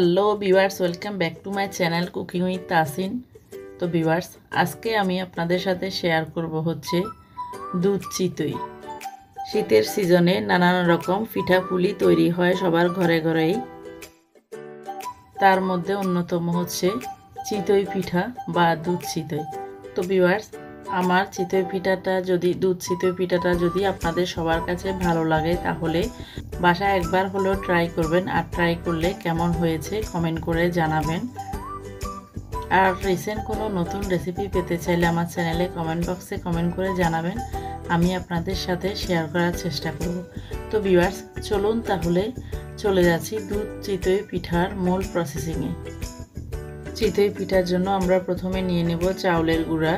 Hello viewers welcome back to my channel cooking with Tasin তো viewers আজকে আমি আপনাদের সাথে শেয়ার করব হচ্ছে দুধ চিতই। শীতের সিজনে নানান রকম পিঠাপুলি তৈরি হয় সবার ঘরে ঘরেই। তার মধ্যে অন্যতম হচ্ছে চিতই পিঠা বা দুধ চিতই। তো ভিউয়ার্স আমার চিতই পিঠাটা যদি, দুধ চিতই পিঠাটা যদি আপনাদের সবার কাছে ভালো লাগে, তাহলে বাসায় একবার হলেও ট্রাই করবেন আর ট্রাই করলে কেমন হয়েছে কমেন্ট করে জানাবেন। আর রিসেন্ট কোনো নতুন রেসিপি পেতে চাইলে আমার চ্যানেলে কমেন্ট বক্সে কমেন্ট করে জানাবেন। আমি আপনাদের সাথে শেয়ার করার চেষ্টা করব। তো ভিউয়ার্স চলুন তাহলে চলে যাচ্ছি দুধ চিতই পিঠার মূল প্রসেসিংয়ে চিতই পিঠার জন্য আমরা প্রথমে নিয়ে নেব চাউলের গুঁড়া।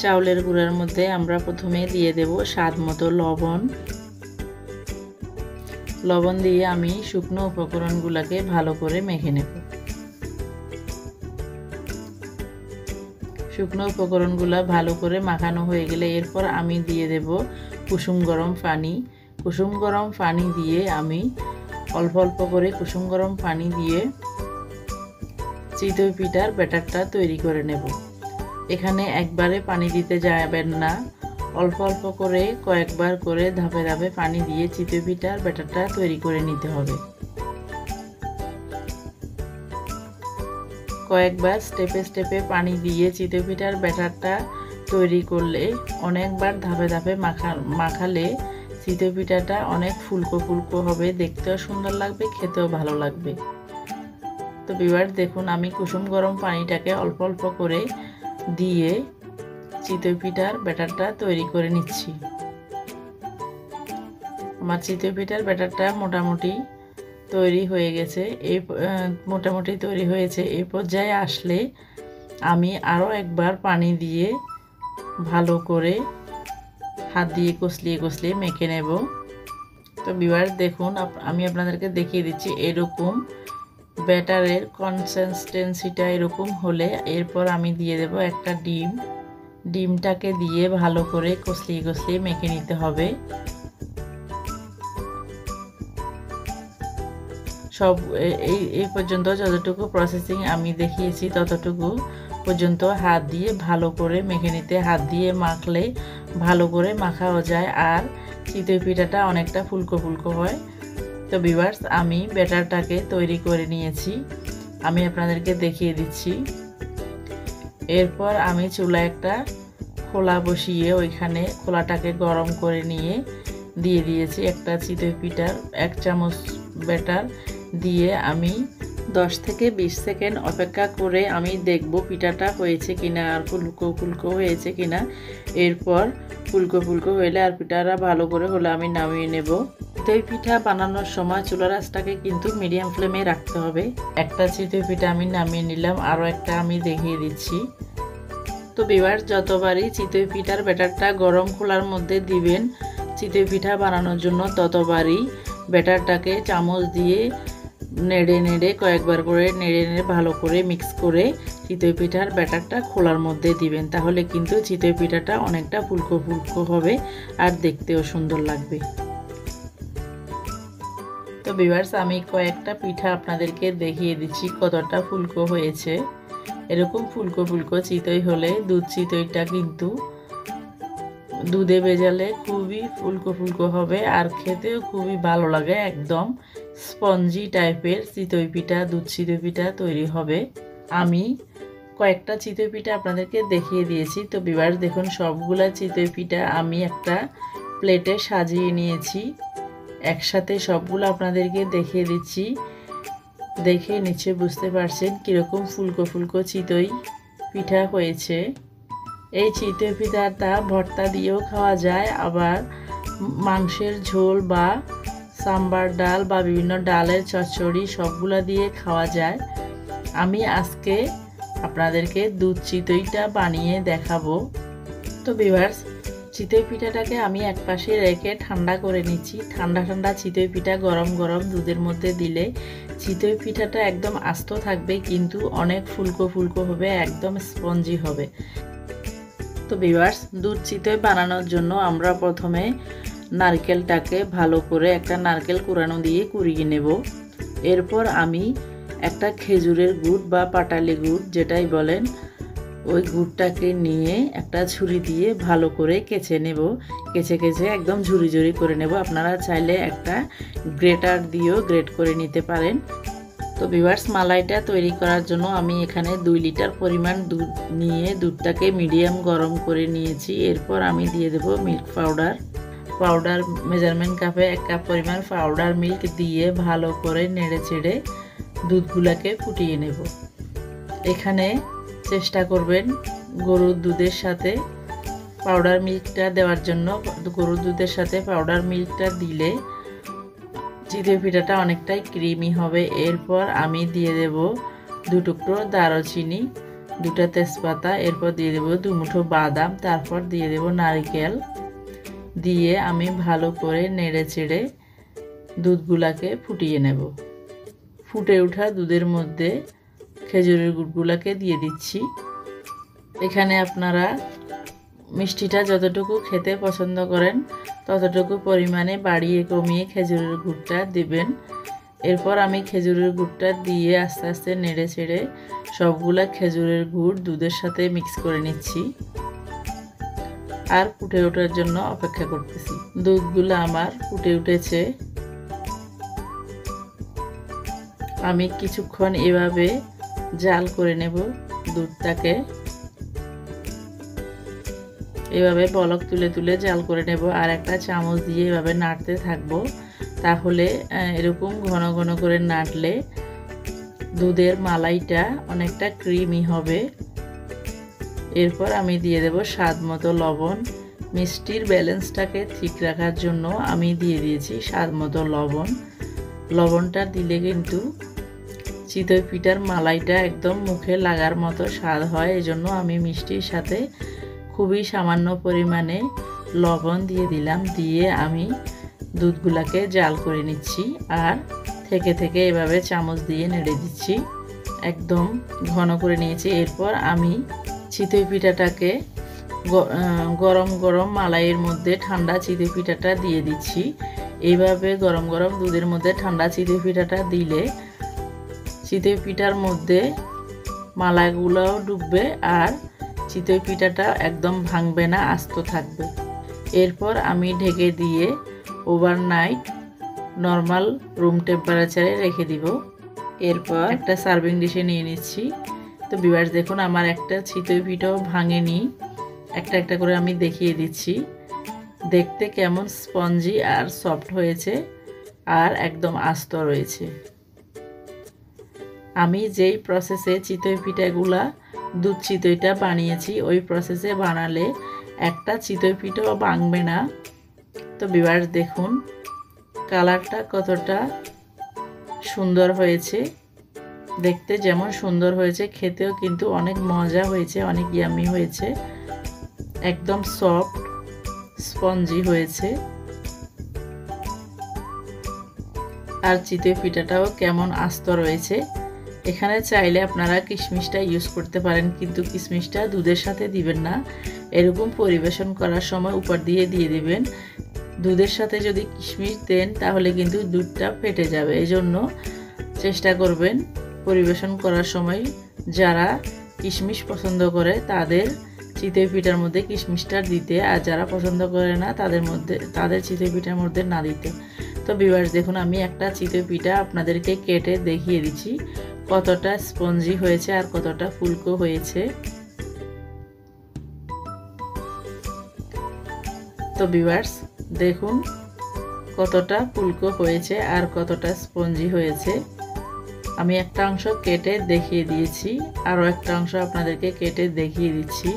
চাউলের গুঁড়ার মধ্যে আমরা প্রথমে দিয়ে দেব স্বাদ মতো লবণ। লবণ দিয়ে আমি শুকনো উপকরণগুলোকে ভালো করে মেখে নেব। শুকনো উপকরণগুলো ভালো করে মাখানো হয়ে গেলে এরপর আমি দিয়ে দেব কুসুম গরম পানি। কুসুম গরম পানি দিয়ে আমি অল্প অল্প করে কুসুম গরম পানি দিয়ে চিতই পিঠার ব্যাটারটা তৈরি করে নেব। এখানে একবারে পানি দিতে যাবেন না। অল্প অল্প করে কয়েকবার করে ধাপে ধাপে পানি দিয়ে চিতই পিঠার ব্যাটারটা তৈরি করে নিতে হবে। কয়েকবার স্টেপে স্টেপে পানি দিয়ে চিতই পিঠার ব্যাটারটা তৈরি করলে অনেকবার ধাপে ধাপে মাখা, মাখালে চিতই পিঠাটা অনেক ফুলকো ফুলকো হবে, দেখতেও সুন্দর লাগবে, খেতেও ভালো লাগবে। তো বিবার দেখুন, আমি কুসুম গরম পানিটাকে অল্প অল্প করে দিয়ে চিতই পিঠার ব্যাটারটা তৈরি করে নিচ্ছি। আমার চিতই পিঠার ব্যাটারটা মোটামুটি তৈরি হয়ে গেছে। এই মোটামুটি তৈরি হয়েছে। এই পর্যায়ে আসলে আমি আরও একবার পানি দিয়ে ভালো করে হাত দিয়ে কষলিয়ে কষলিয়ে মেখে নেব। তো বিবার দেখুন আমি আপনাদেরকে দেখিয়ে দিচ্ছি এরকম ব্যাটারের কনসিস্টেন্সিটা এরকম হলে এরপর আমি দিয়ে দেব একটা ডিম। ডিমটাকে দিয়ে ভালো করে কষলিয়ে কষলিয়ে মেখে নিতে হবে। সব এই এই পর্যন্ত যতটুকু প্রসেসিং আমি দেখিয়েছি ততটুকু পর্যন্ত হাত দিয়ে ভালো করে মেখে নিতে। হাত দিয়ে মাখলে ভালো করে মাখাও যায় আর চিতই পিঠাটা অনেকটা ফুলকো ফুলকো হয়। তো বিভার্স আমি ব্যাটারটাকে তৈরি করে নিয়েছি। আমি আপনাদেরকে দেখিয়ে দিচ্ছি। এরপর আমি চুলা একটা খোলা বসিয়ে ওইখানে খোলাটাকে গরম করে নিয়ে দিয়ে দিয়েছি। একটা চিতই পিঠার এক চামচ ব্যাটার দিয়ে আমি দশ থেকে বিশ সেকেন্ড অপেক্ষা করে আমি দেখব পিঠাটা হয়েছে কিনা আর ফুলকো ফুলকো হয়েছে কিনা। এরপর ফুলকো ফুলকো হলে আর পিঠাটা ভালো করে হলে আমি নামিয়ে নেব। চিতই পিঠা বানানোর সময় চুলার আঁচটাকে কিন্তু মিডিয়াম ফ্লেমে রাখতে হবে। একটা চিতই পিঠা আমি নামিয়ে নিলাম, আরও একটা আমি দেখিয়ে দিচ্ছি। তো বিবার যতবারই চিতই পিঠার ব্যাটারটা গরম খোলার মধ্যে দিবেন চিতই পিঠা বানানোর জন্য ততবারই ব্যাটারটাকে চামচ দিয়ে নেড়ে নেড়ে কয়েকবার করে নেড়ে নেড়ে ভালো করে মিক্স করে চিতই পিঠার ব্যাটারটা খোলার মধ্যে দিবেন। তাহলে কিন্তু চিতই পিঠাটা অনেকটা ফুলকো ফুলকো হবে আর দেখতেও সুন্দর লাগবে। তো বিভার্স আমি কয়েকটা পিঠা আপনাদেরকে দেখিয়ে দিচ্ছি কতটা ফুলকো হয়েছে। এরকম ফুলকো ফুলকো চিতই হলে দুধ চিতইটা কিন্তু দুধে ভেজালে খুবই ফুলকো ফুলকো হবে আর খেতেও খুবই ভালো লাগে একদম। স্পঞ্জি টাইপের চিতই পিঠা দুধ চিতই পিঠা তৈরি হবে। আমি কয়েকটা চিতই পিঠা আপনাদেরকে দেখিয়ে দিয়েছি। তো বিবার দেখুন, সবগুলা চিতই পিঠা আমি একটা প্লেটে সাজিয়ে নিয়েছি। একসাথে সবগুলো আপনাদেরকে দেখিয়ে দিচ্ছি। দেখে নিচে বুঝতে পারছেন কীরকম ফুলকো ফুলকো চিতই পিঠা হয়েছে। এই চিতই পিঠাটা ভর্তা দিয়েও খাওয়া যায়, আবার মাংসের ঝোল বা সাম্বার ডাল বা বিভিন্ন ডালের চচ্চড়ি সবগুলো দিয়ে খাওয়া যায়। আমি আজকে আপনাদেরকে দুধ চিতইটা বানিয়ে দেখাবো। তো বিভার্স চিতই পিঠাটাকে আমি এক পাশে রেখে ঠান্ডা করে নিচ্ছি। ঠান্ডা ঠান্ডা চিতই পিঠা গরম গরম দুধের মধ্যে দিলে চিতই পিঠাটা একদম আস্ত থাকবে, কিন্তু অনেক ফুলকো ফুলকো হবে, একদম স্পঞ্জি হবে। তো বিভার্স দুধ চিতই বানানোর জন্য আমরা প্রথমে নারকেলটাকে ভালো করে একটা নারকেল কুড়ানো দিয়ে কুড়িয়ে নেব। এরপর আমি একটা খেজুরের গুড় বা পাটালি গুড় যেটাই বলেন, ওই গুড়টাকে নিয়ে একটা ছুরি দিয়ে ভালো করে কেচে নেব। কেচে কেচে একদম ঝুরি ঝুরি করে নেব। আপনারা চাইলে একটা গ্রেটার দিয়েও গ্রেট করে নিতে পারেন। তো বিভার্স মালাইটা তৈরি করার জন্য আমি এখানে দুই লিটার পরিমাণ দুধ নিয়ে দুধটাকে মিডিয়াম গরম করে নিয়েছি। এরপর আমি দিয়ে দেব মিল্ক পাউডার। পাউডার মেজারমেন্ট কাপে এক কাপ পরিমাণ পাউডার মিল্ক দিয়ে ভালো করে নেড়ে চেড়ে দুধগুলাকে ফুটিয়ে নেব। এখানে চেষ্টা করবেন গরুর দুধের সাথে পাউডার মিল্কটা দেওয়ার জন্য। গরুর দুধের সাথে পাউডার মিল্কটা দিলে চিতই পিঠাটা অনেকটাই ক্রিমি হবে। এরপর আমি দিয়ে দেব দু টুকরো দারচিনি, দুটা তেজপাতা, এরপর দিয়ে দেব দু মুঠো বাদাম, তারপর দিয়ে দেব নারিকেল। দিয়ে আমি ভালো করে নেড়ে চেড়ে দুধগুলাকে ফুটিয়ে নেব। ফুটে ওঠা দুধের মধ্যে খেজুরের গুড়গুলাকে দিয়ে দিচ্ছি। এখানে আপনারা মিষ্টিটা যতটুকু খেতে পছন্দ করেন, ততটুকু পরিমাণে বাড়িয়ে কমিয়ে খেজুরের গুড়টা দেবেন। এরপর আমি খেজুরের গুড়টা দিয়ে আস্তে আস্তে নেড়ে ছেড়ে সবগুলা খেজুরের গুড় দুধের সাথে মিক্স করে নিচ্ছি। আর ফুটে ওঠার জন্য অপেক্ষা করতেছি। দুধগুলো আমার ফুটে উঠেছে। আমি কিছুক্ষণ এভাবে জাল করে নেব দুধটাকে। এভাবে বলক তুলে তুলে জাল করে নেব আর একটা চামচ দিয়ে এভাবে নাড়তে থাকব। তাহলে এরকম ঘন ঘন করে নাড়লে দুধের মালাইটা অনেকটা ক্রিমি হবে। এরপর আমি দিয়ে দেব স্বাদ মতো লবণ। মিষ্টির ব্যালেন্সটাকে ঠিক রাখার জন্য আমি দিয়ে দিয়েছি স্বাদ মতো লবণ। লবণটা দিলে কিন্তু চিতই পিঠার মালাইটা একদম মুখে লাগার মতো স্বাদ হয়, এজন্য আমি মিষ্টির সাথে খুবই সামান্য পরিমাণে লবণ দিয়ে দিলাম। দিয়ে আমি দুধগুলাকে জাল করে নিচ্ছি আর থেকে থেকে এভাবে চামচ দিয়ে নেড়ে দিচ্ছি। একদম ঘন করে নিয়েছি। এরপর আমি চিতই পিঠাটাকে গরম গরম মালাইয়ের মধ্যে ঠান্ডা চিতই পিঠাটা দিয়ে দিচ্ছি। এইভাবে গরম গরম দুধের মধ্যে ঠান্ডা চিতই পিঠাটা দিলে চিতই পিঠার মধ্যে মালাইগুলোও ডুববে আর চিতই পিঠাটা একদম ভাঙবে না, আস্ত থাকবে। এরপর আমি ঢেকে দিয়ে ওভারনাইট নর্মাল রুম টেম্পারেচারে রেখে দিব। এরপর একটা সার্ভিং ডিশে নিয়ে নিচ্ছি। তো বিবাস দেখুন, আমার একটা চিতই পিঠাও ভাঙেনি। একটা একটা করে আমি দেখিয়ে দিচ্ছি। দেখতে কেমন স্পঞ্জি আর সফট হয়েছে আর একদম আস্ত রয়েছে। আমি যেই প্রসেসে চিতই পিঠাগুলা, দুধ চিতইটা বানিয়েছি, ওই প্রসেসে বানালে একটা চিতই পিঠাও ভাঙবে না। তো বিবার দেখুন, কালারটা কতটা সুন্দর হয়েছে। দেখতে যেমন সুন্দর হয়েছে, খেতেও কিন্তু অনেক মজা হয়েছে, অনেক ইয়ামি হয়েছে। একদম সফট স্পঞ্জি হয়েছে। আর চিতই পিঠাটাও কেমন আস্ত রয়েছে। এখানে চাইলে আপনারা কিশমিশটা ইউজ করতে পারেন, কিন্তু কিশমিশটা দুধের সাথে দিবেন না। এরকম পরিবেশন করার সময় উপর দিয়ে দিয়ে দিবেন। দুধের সাথে যদি কিশমিশ দেন, তাহলে কিন্তু দুধটা ফেটে যাবে। এই জন্য চেষ্টা করবেন পরিবেশন করার সময় যারা কিশমিশ পছন্দ করে, তাদের চিতই পিঠার মধ্যে কিশমিশটা দিতে, আর যারা পছন্দ করে না, তাদের মধ্যে, তাদের চিতই পিঠার মধ্যে না দিতে। তো বিবাস দেখুন, আমি একটা চিতই পিঠা আপনাদেরকে কেটে দেখিয়ে দিচ্ছি, কতটা স্পঞ্জি হয়েছে আর কতটা ফুলকো হয়েছে। তো বিভার্স দেখুন, কতটা ফুলকো হয়েছে আর কতটা স্পঞ্জি হয়েছে। আমি একটা অংশ কেটে দেখিয়ে দিয়েছি, আরও একটা অংশ আপনাদেরকে কেটে দেখিয়ে দিচ্ছি।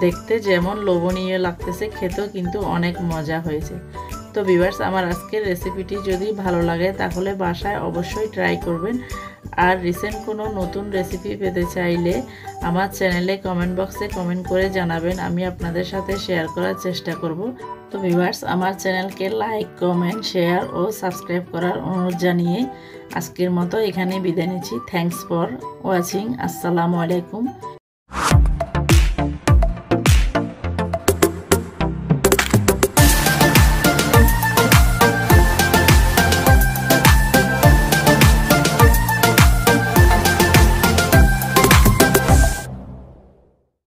দেখতে যেমন লোভনীয় লাগতেছে, খেতেও কিন্তু অনেক মজা হয়েছে। তো ভিভার্স আমার আজকের রেসিপিটি যদি ভালো লাগে, তাহলে বাসায় অবশ্যই ট্রাই করবেন। আর রিসেন্ট কোনো নতুন রেসিপি পেতে চাইলে আমার চ্যানেলে কমেন্ট বক্সে কমেন্ট করে জানাবেন, আমি আপনাদের সাথে শেয়ার করার চেষ্টা করব। তো ভিভার্স আমার চ্যানেলকে লাইক কমেন্ট শেয়ার ও সাবস্ক্রাইব করার অনুরোধ জানিয়ে আজকের মতো এখানে বিদায় নিচ্ছি। থ্যাংকস ফর ওয়াচিং আসসালামু আলাইকুম